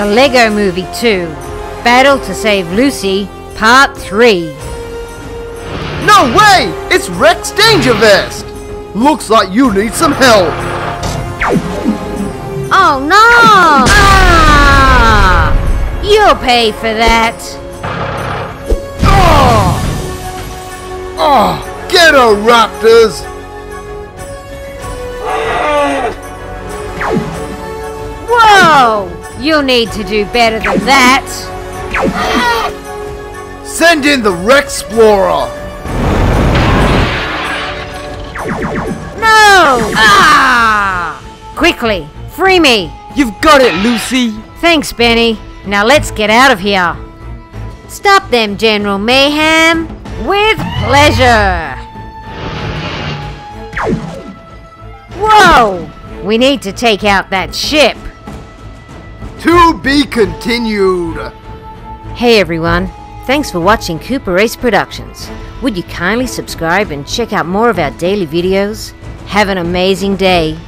The Lego Movie 2 Battle to Save Lucy, Part 3. No way! It's Rex Dangervest! Looks like you need some help. Oh no! Ah! You'll pay for that. Oh! Oh! Get her, Raptors! You'll need to do better than that. Send in the Rexplorer! No! Ah! Quickly, free me. You've got it, Lucy! Thanks, Benny. Now let's get out of here. Stop them, General Mayhem. With pleasure. Whoa! We need to take out that ship. Be continued! Hey everyone, thanks for watching CooperAce Productions. Would you kindly subscribe and check out more of our daily videos? Have an amazing day.